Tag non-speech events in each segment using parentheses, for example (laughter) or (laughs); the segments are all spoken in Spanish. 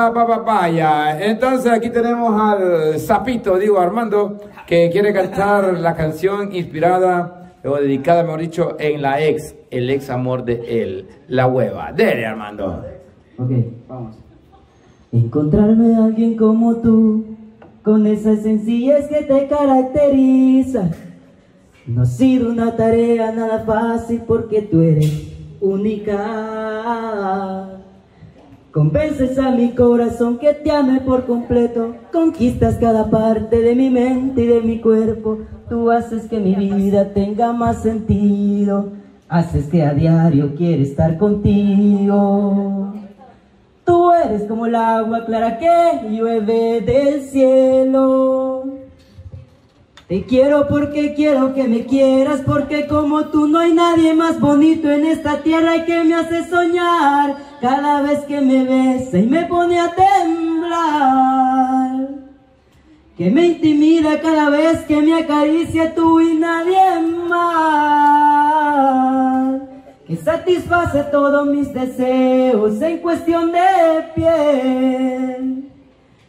Ah, Vaya, entonces aquí tenemos al sapito, digo Armando, que quiere cantar la canción inspirada o dedicada, mejor dicho, en la ex, el ex amor de él, la hueva. Dele, Armando. Ok, vamos. Encontrarme a alguien como tú, con esa sencillez que te caracteriza. No ha sido una tarea nada fácil porque tú eres única. Convences a mi corazón que te ame por completo. Conquistas cada parte de mi mente y de mi cuerpo. Tú haces que mi vida tenga más sentido. Haces que a diario quiera estar contigo. Tú eres como el agua clara que llueve del cielo. Te quiero porque quiero que me quieras, porque como tú no hay nadie más bonito en esta tierra y que me hace soñar cada vez que me besa y me pone a temblar. Que me intimida cada vez que me acaricia tú y nadie más. Que satisface todos mis deseos en cuestión de piel.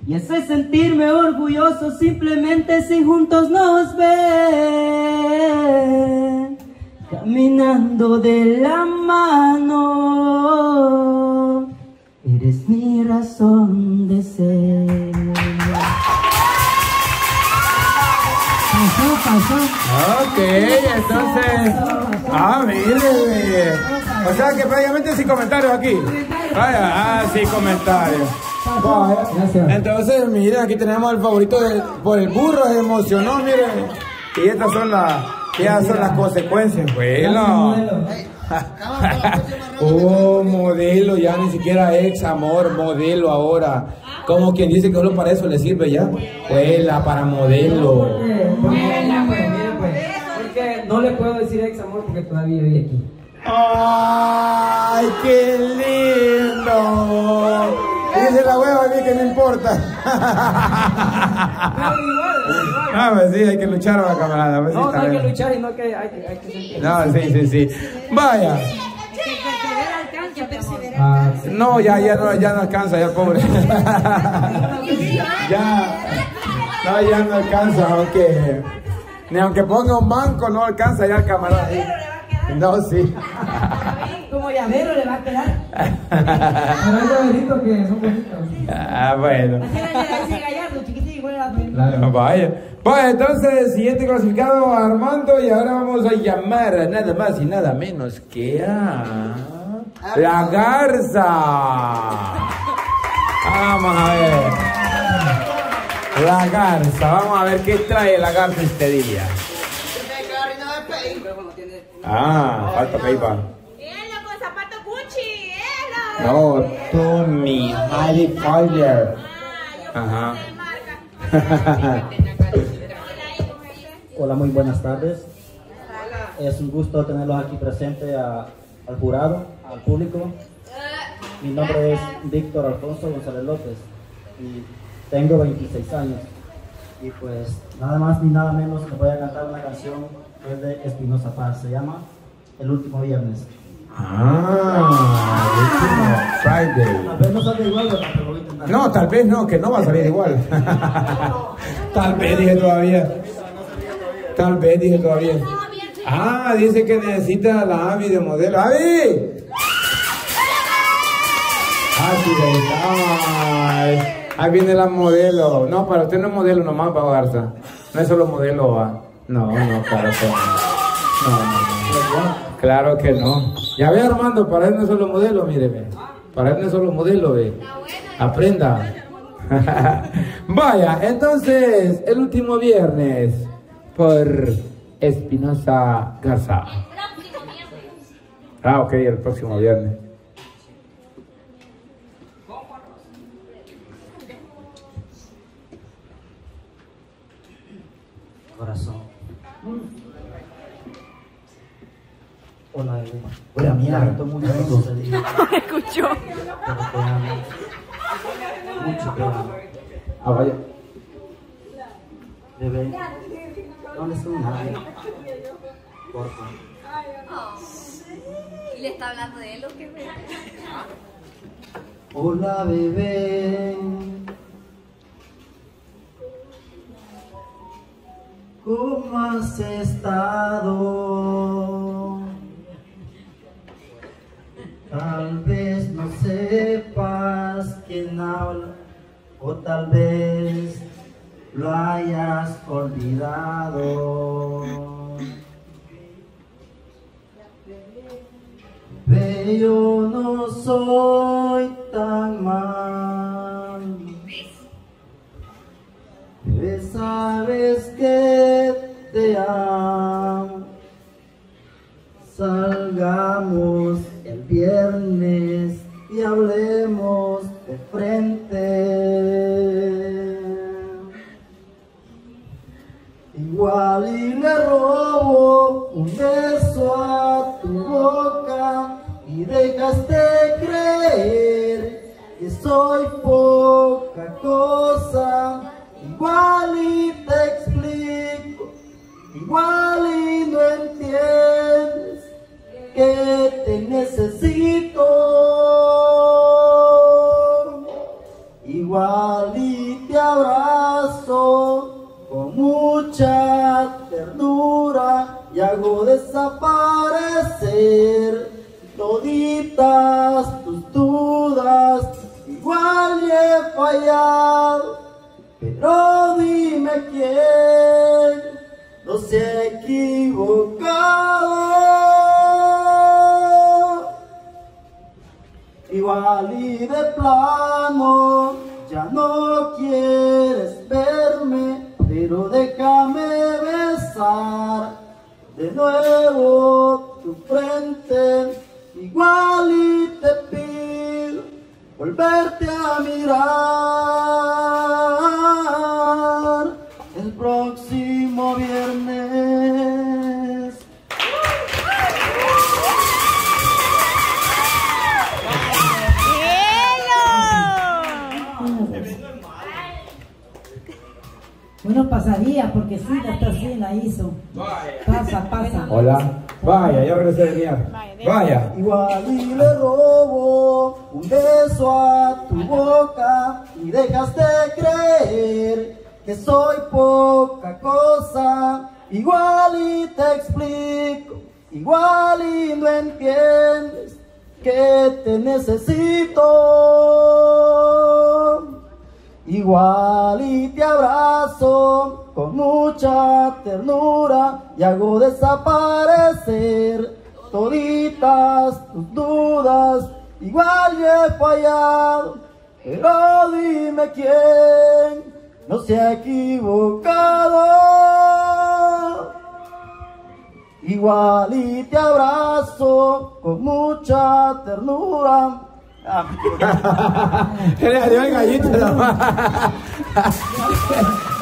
Y hace sentirme orgulloso simplemente si juntos nos ven caminando de la mano. Eres mi razón de ser. Pasó, pasó. Ok, entonces. Ah, mire. O sea que prácticamente sin comentarios aquí. Vaya, ah, sin comentarios. Entonces, mire, aquí tenemos el favorito de, por el burro, se emocionó, mire. Y estas son las, estas son las consecuencias, bueno. oh, modelo, ya ni siquiera ex amor, modelo ahora. Como quien dice que solo para eso le sirve ya. Huela para modelo. Porque no le puedo decir ex amor porque todavía vive aquí. ¡Ay, qué lindo! Dice la hueva a mí que no importa. No, pues sí, hay que luchar, va, camarada. Pues sí, No, no hay que luchar y no que hay que, hay que sentir. No, sí, sí, sí. Vaya. Ah, No, ya, ya no, ya no alcanza, ya pobre. (laughs) ya. No, ya no alcanza, aunque. Ni aunque ponga un banco, no alcanza ya el camarada. No, sí. Como llavero le va a quedar. (laughs) Pero hay llaveritos que son bonitos. Ah, bueno. gallardo, chiquitito, igual a la Ah, Vaya. Vaya, entonces, siguiente clasificado, Armando, y ahora vamos a llamar a nada más y nada menos que a. La Garza. Vamos a ver. La Garza, vamos a ver qué trae la Garza este día. Ah, falta PayPal. No, Tommy Hilfiger. Ajá. (laughs) Hola, muy buenas tardes. Es un gusto tenerlos aquí presente a- al jurado, al público. Mi nombre es Víctor Alfonso González López y tengo 26 años. Y pues nada más ni nada menos les voy a cantar una canción que es de Espinosa Paz. Se llama El último viernes. Ah, último Friday. Tal vez no salga igual, pero lo voy a intentar. No, tal vez no, que no va a salir igual. (laughs) tal vez dije todavía. Tal vez dije todavía. Ah, dice que necesita la Avi de modelo. ¡Avi! Ah, sí, ahí está. Ay, ahí viene la modelo. No, para usted no es modelo nomás, para Garza. No es solo modelo, va. No, no, claro que no. No, no, no. Claro que no. Ya ve, Armando, para él no es solo modelo, míreme. Para él no es solo modelo, ve. Aprenda. (laughs) Vaya, entonces, el último viernes, por Espinosa Garza. Ah, ok, el próximo viernes. o la de todo me (laughs) escuchó. Pero ah, Bebé. ¿Dónde está nadie? Por oh. ¿Y le está hablando de él o qué? Hola, bebé. ¿Cómo has estado? Tal vez no sepas quién habla o tal vez lo hayas olvidado. Pero yo no soy tan mal. Pero sabes que te amo. Salgamos viernes y hablemos de frente. Igual y le robo un beso a tu boca y dejaste creer que soy poca cosa. Igual y te explico, igual y no entiendes que te necesito. Igual y te abrazo con mucha ternura y hago desaparecer toditas tus dudas. Igual y he fallado, pero dime quién no se ha equivocado. Igual y de plano ya no quieres Bueno, pasaría porque sí, la está así, la hizo. Pasa, pasa. Hola. Vaya, yo regresé de miar. Vaya. Igual y le robo un beso a tu boca y dejaste creer que soy poca cosa. Igual y te explico, igual y no entiendes que te necesito. Igual y te abrazo con mucha ternura y hago desaparecer toditas tus dudas. Igual he fallado, pero dime quién no se ha equivocado. Igual y te abrazo con mucha ternura. Ah, (laughs) equivoqué. Le dio el gallito nomás. (laughs)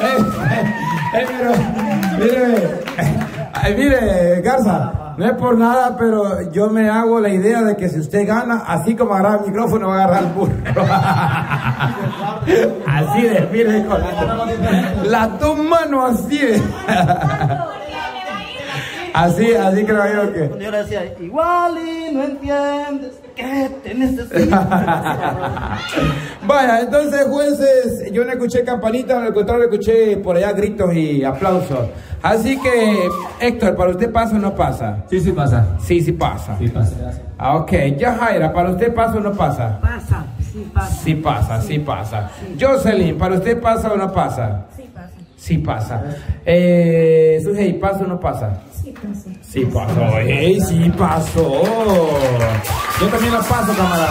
Eh, eh, pero, mire, mire, Garza, no es por nada, pero yo me hago la idea de que si usted gana, así como agarra el micrófono, va a agarrar el burro. (laughs) Así de, mire, con la- las dos manos así de. Así, así creo yo que. Yo le decía, igual y no entiendes que te necesito. (laughs) Vaya, entonces jueces, yo no escuché campanita, al contrario escuché por allá gritos y aplausos. Así que, Héctor, ¿para usted pasa o no pasa? Sí, sí pasa. Sí, sí pasa. Sí pasa. Ah, ok, ya Jaira, ¿para usted pasa o no pasa? Pasa, sí pasa. Sí pasa, sí pasa. Jocelyn, ¿para usted pasa o no pasa? Sí pasa. Sí pasa. Eh, Sujei, ¿pasa o no pasa? Sí pasa. Sí pasó, ey, sí pasó. Yo también la paso, camarada.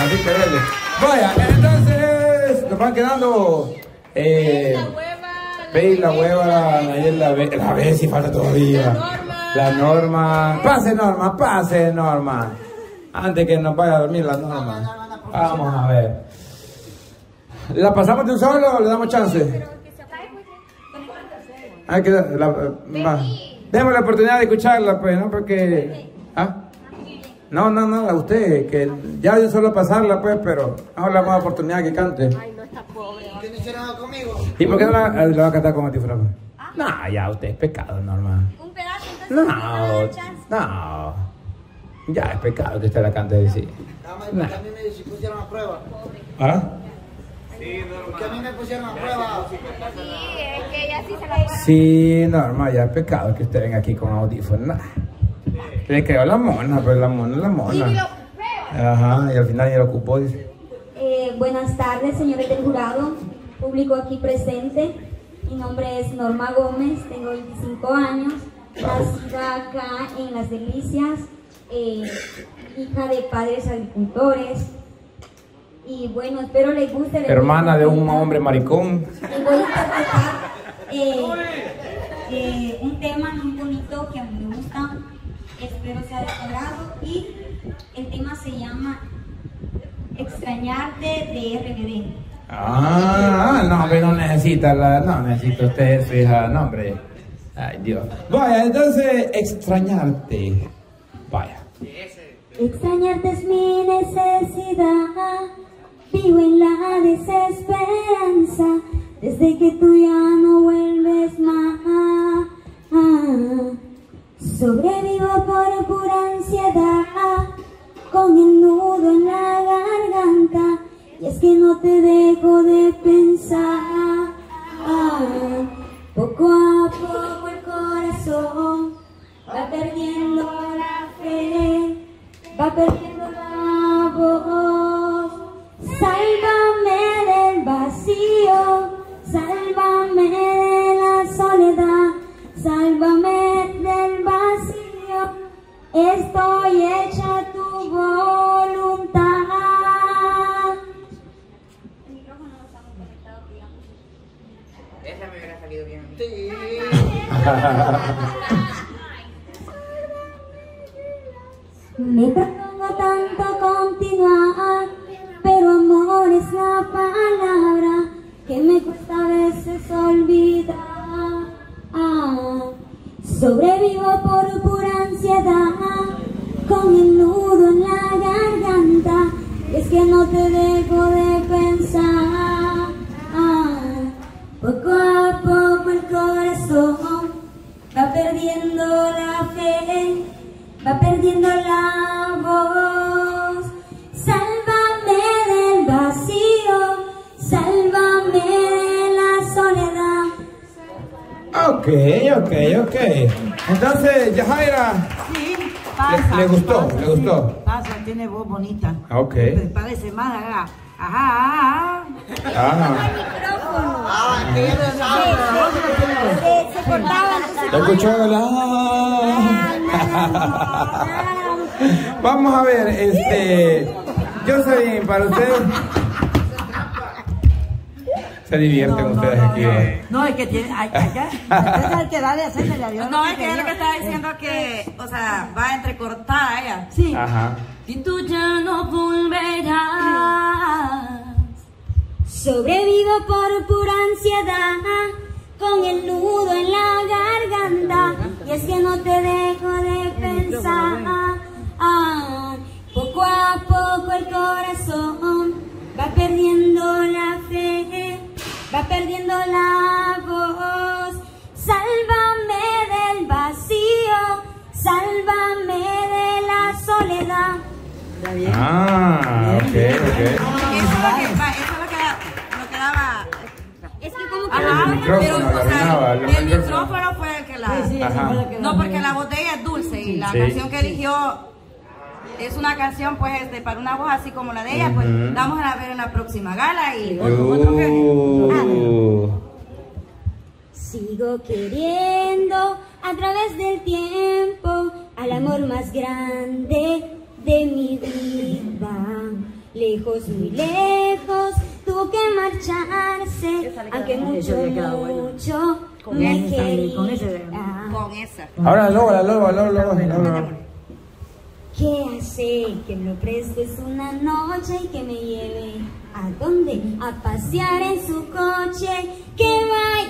Así que dele. Vaya, entonces nos van quedando. Eh, La hueva. Ve la hueva, Nayel la ve, la ve si falta todavía. La norma. Pase norma, pase norma. Antes que nos vaya a dormir la norma. Vamos a ver. ¿La pasamos de un solo o le damos chance? Hay que la. Demos la oportunidad de escucharla, pues, ¿no? Porque. ¿Ah? No, no, no, a usted, que ya un solo pasarla, pues, pero ahora le damos la oportunidad que cante. Ay, no está pobre. ¿Y por qué no la, la va a cantar con antifragma? No, ya usted es pecado, normal. Un pedazo, entonces. No, no. Ya es pecado que usted la cante de sí. Dame, porque a mí me si pusieron a prueba. ¿Ah? Porque a mí me pusieron a prueba. Sí, es que ella sí se la Sí, normal, ya pecado que ustedes vengan aquí con audífonos. Nah. Le quedó la mona, pero la mona es la mona. Ajá, y al final ya lo ocupó, dice. Eh, buenas tardes, señores del jurado, público aquí presente. Mi nombre es Norma Gómez, tengo 25 años, nacida acá en Las Delicias, eh, hija de padres agricultores. Y bueno, espero les guste. les Hermana de un hombre maricón. Les voy a interpretar eh, eh, un tema muy bonito que a mí me gusta. Espero sea de agrado. Y el tema se llama Extrañarte de RBD. Ah, no, hombre, no necesita la. No necesita usted su hija, no, hombre. Ay, Dios. Vaya, entonces, extrañarte. Vaya. Extrañarte es mi necesidad. Vivo en la desesperanza desde que tú ya no vuelves más. Sobrevivo por pura Estoy hecha tu voluntad. Esa me hubiera salido bien. Me propongo tanto continuar, pero amor es la palabra que me cuesta a veces olvidar. Ah, sobrevivo por no te dejo de pensar. Ah, poco a poco el corazón va perdiendo la fe va perdiendo la voz. Sálvame del vacío, sálvame de la soledad. Ok, ok, ok. Entonces, Yajaira, Sí, ¿le, pasa. le gustó? pasa, ¿Le sí. gustó? Pasa, tiene voz bonita. Ok. Pues Parece más, haga. Ajá, ajá. Ah, Ah, que ella se sabe. Se, se cortaba. La... Vamos a ver, este. Jocelyn, para usted. Se divierten ustedes aquí. ¿eh? No, es que tiene. Hay que darle, hacerle Dios. No, es que es lo que estaba diciendo que, o sea, va entrecortada ella. Sí. Ajá. Y tú ya no volverás. Sobrevivo por pura ansiedad, con el nudo en la garganta. Y es que no te dejo de pensar. Ah, poco a poco el corazón va perdiendo la fe, va perdiendo la voz. Sálvame del vacío, sálvame de la soledad. Está bien. Ah, ok, ok. Eso es lo que, va, eso es lo que, lo que daba. Es que como que Ajá, El micrófono, pero, o sea, el el micrófono. fue el que la. Sí, sí, No, porque la voz de ella es dulce y la Sí. canción que eligió es una canción, pues, este, para una voz así como la de ella, pues, vamos a ver en la próxima gala y otro, Sigo queriendo a través del tiempo al amor más grande de mi vida. Lejos, muy lejos, tuvo que marcharse, aunque mucho, mucho me quería. con esa. Ahora loba, loba, loba, loba. ¿Qué hace que me prestes una noche y que me lleve a dónde? A pasear en su coche, que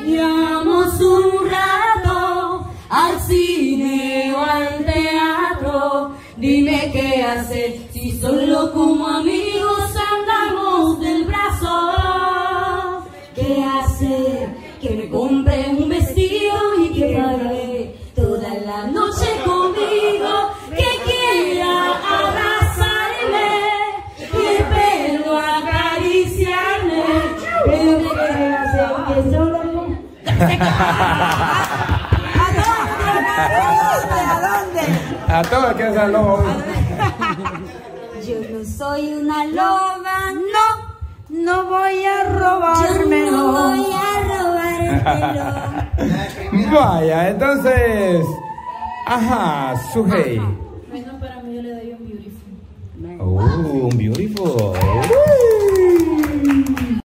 vayamos un rato al cine o al teatro. Dime qué hacer si solo como amigos andamos del brazo. ¿Qué hacer? Que me compre un sé que solo ¿A dónde? A todos que es. Yo no soy una loba, no. No voy a Yo robármelo. no voy a robártelo. (laughs) Vaya, entonces. Ajá, Sujei. Bueno, para mí yo le doy un beautiful. Oh, un beautiful.